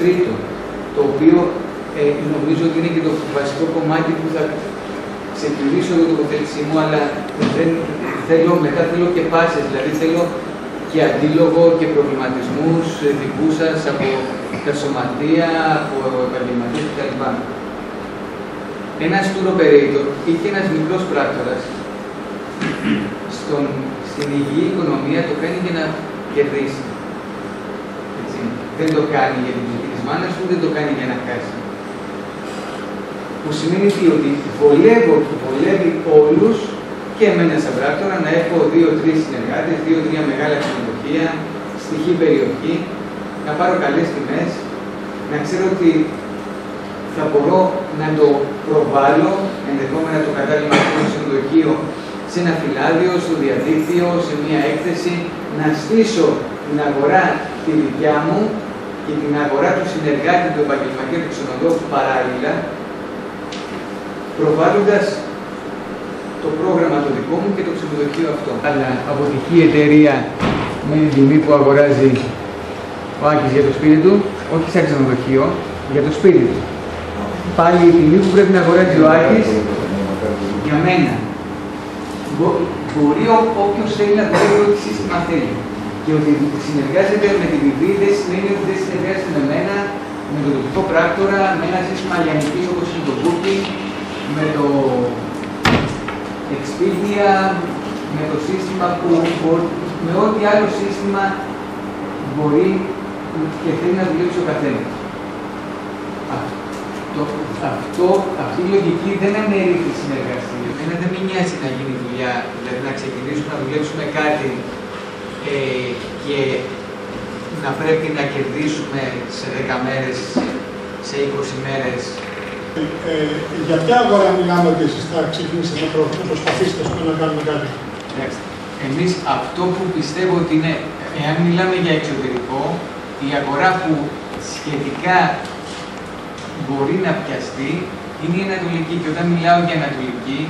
τρίτο, το οποίο ε, νομίζω ότι είναι και το βασικό κομμάτι που θα ξεκινήσω το τοποθέτησή μου, αλλά δεν θέλω, μετά θέλω και πάσες, δηλαδή θέλω και αντίλογο και προβληματισμούς δικούς σας από τα σωματεία, από επαγγελματίες κτλ. Ένας tour operator είχε ένας μικρός πράκτορας στην υγιή οικονομία το κάνει για να κερδίσει. Έτσι. Δεν το κάνει για την ψυχή της μάνας του, δεν το κάνει για να χάσει. Που σημαίνει τι, ότι βολεύω και βολεύει όλους και εμένα σαν πράκτορα να έχω δύο-τρει συνεργάτες, δύο-τρία μεγάλα ξενοδοχεία, στοιχή περιοχή, να πάρω καλές τιμές, να ξέρω ότι θα μπορώ να το προβάλλω, ενδεχόμενα το κατάλληλο ξενοδοχείο σε ένα φυλάδιο, στο διαδίκτυο, σε μια έκθεση, να στήσω την αγορά τη δικιά μου και την αγορά του συνεργάτη του επαγγελματικού του ξενοδόχου παράλληλα, προβάλλοντας το πρόγραμμα το δικό μου και το ξενοδοχείο αυτό. Αλλά αποτυχεί εταιρεία με την τιμή που αγοράζει ο Άκης για το σπίτι του, όχι σαν ξενοδοχείο, για το σπίτι του. Πάλι η τιμή που πρέπει να αγοράζει ο Άκης για μένα. Μπορεί όποιος θέλει να δουλεύει ό,τι σύστημα θέλει. Και ότι συνεργάζεται με την Βιβί δεν σημαίνει ότι δεν συνεργάζεται με μένα, με τον τοπικό πράκτορα, με ένα σύστημα λιανικής όπως είναι το Booking, με το Expedia, με το σύστημα που με ό,τι άλλο σύστημα μπορεί και θέλει να δουλέψει ο καθένας. Αυτό, αυτή η λογική δεν αναιρεί τη συνεργασία. Εμένα δεν με νοιάζει να γίνει δουλειά, δηλαδή να ξεκινήσουμε να δουλέψουμε κάτι ε, και να πρέπει να κερδίσουμε σε 10 μέρες, σε 20 μέρες. Ε, ε, για ποια αγορά μιλάμε ότι εσείς θα ξεκινήσετε να προσπαθήσετε να κάνουμε κάτι; Εμείς αυτό που πιστεύω ότι είναι, εάν μιλάμε για εξωτερικό, η αγορά που σχετικά μπορεί να πιαστεί είναι η Ανατολική. Και όταν μιλάω για Ανατολική,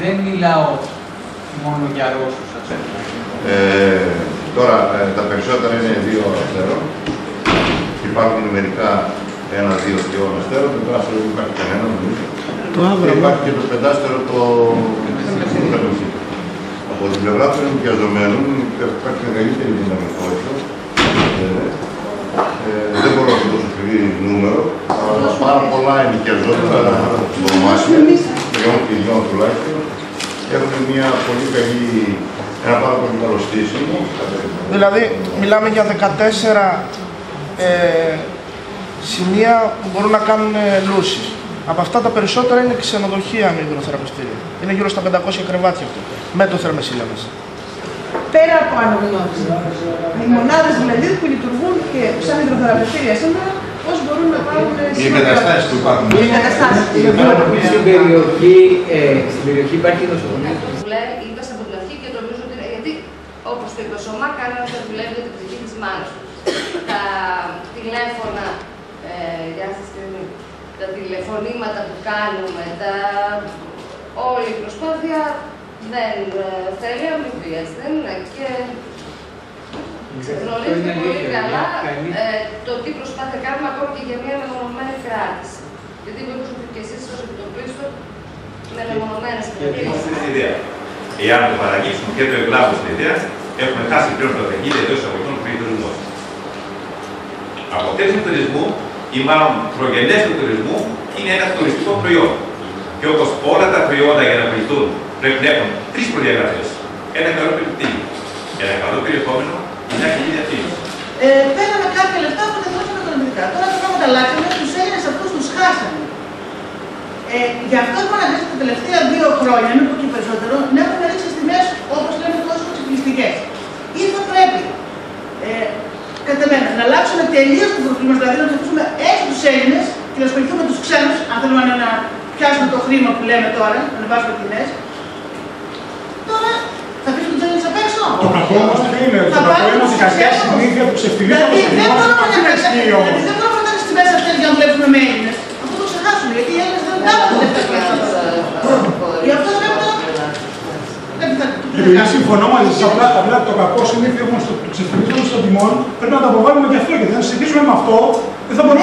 δεν μιλάω μόνο για Ρώσους, ας ε, τώρα, ε, τα περισσότερα είναι δύο αστέρων. Υπάρχουν μερικά ένα, δύο, δύο αστέρων, το άστερο δεν υπάρχει κανένα, νομίζω. Το και υπάρχει και το πεντάστερο το Από την πλευρά των ενοικιαζομένων υπάρχει μεγαλύτερη δυναμικότητα. Ε, ε, δεν μπορώ να δώσω ακριβή νούμερο, αλλά πάρα πολλά ενοικιαζόμενα ονομάσια, τριών τουλάχιστον, έχουν μια πολύ καλή, ένα πάρα πολύ καλό στήσιμο. Δηλαδή, μιλάμε για 14 ε, σημεία που μπορούν να κάνουν λούσεις. Από αυτά τα περισσότερα είναι ξενοδοχεία με υδροθεραπευτήρια. Είναι γύρω στα 500 κρεβάτια αυτό, με το θερμεσίλα μέσα. Πέρα από αναγνώριση. Οι μονάδες δηλαδή που λειτουργούν και σαν υδροθεραπευτήρια σήμερα, πώς μπορούν να πάρουν Οι εγκαταστάσεις που υπάρχουν. Οι εγκαταστάσεις. Στην περιοχή, ε, στην περιοχή υπάρχει νοσοκομείο. Δουλεύει, είπα από την αρχή και νομίζω ότι. Γιατί όπω το είπε ο Σωμά, κανένα δεν δουλεύει για την ψυχή τη μάνα του. Τα τηλέφωνα, ε, για τα τηλεφωνήματα που κάνουμε, τα... όλη η προσπάθεια δεν ε, θέλει αμοιβή, έτσι δεν είναι. Και γνωρίζετε πολύ καλά ε, το τι προσπάθεια κάνουμε ακόμα και για μια μεμονωμένη κράτηση. Γιατί βοηθούσε και εσείς ω επιτοπλίστων με μεμονωμένε κρατήσει. ιδέα. Εάν το παραγγείλουμε και το εκλάβουμε στην ιδέα, έχουμε χάσει πλέον το 50 εντός αγωγικών του τουρισμού. Αποτέλεσμα του τουρισμού ή μάλλον προγενές του τουρισμού είναι ένας τουριστικό προϊόν. Και όπως όλα τα προϊόντα για να πληθούν πρέπει να έχουν τρεις προδιαγραφές. Ένα καλό περιπτύγιο, ένα καλό περιεχόμενο και μια καλή διαφήμιση. Ε, πέραμε κάποια λεφτά που δεν δώσαμε οικονομικά. Τώρα τα πράγματα αλλάξαμε, τους Έλληνες αυτούς τους χάσαμε. Ε, γι' αυτό έχουμε αναγκαστεί τα τελευταία δύο χρόνια, μην πω και περισσότερο, να έχουμε ρίξει τι τιμές όπως λέμε τόσο εξυπηρετικέ. Ή θα πρέπει ε, κατά μένα να αλλάξουμε τελείως την προφίλ μα, δηλαδή να του αφήσουμε έξω τους Έλληνες και να ασχοληθούμε με τους ξένους, αν θέλουμε να πιάσουμε το χρήμα που λέμε τώρα, να ανεβάσουμε τιμές, Τώρα θα αφήσουμε τους Έλληνες απ' έξω. Το κακό όμως δεν είναι. Το κακό είναι η κακιά συνήθεια του ξεφτυλίου Δηλαδή δεν μπορούμε να τα στις τιμές αυτές για να δουλέψουμε με Έλληνες. Αυτό το ξεχάσουμε, γιατί οι Έλληνες δεν κάνουν λεφτά Γι' αυτό πρέπει να... Επειδή συμφωνώ μαζί σας, απλά, απλά το κακό συνήθεια όμως το ξεφυλίσματο των τιμών πρέπει να το αποβάλουμε και αυτό. Γιατί αν συνεχίσουμε με αυτό, δεν θα μπορούμε